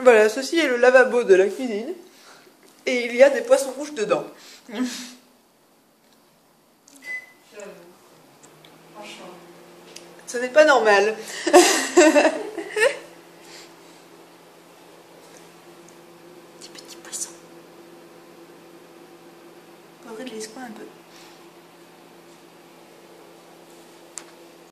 Voilà, ceci est le lavabo de la cuisine. Et il y a des poissons rouges dedans. Ce n'est pas normal. Des petits poissons. Faudrait de l'escoin un peu.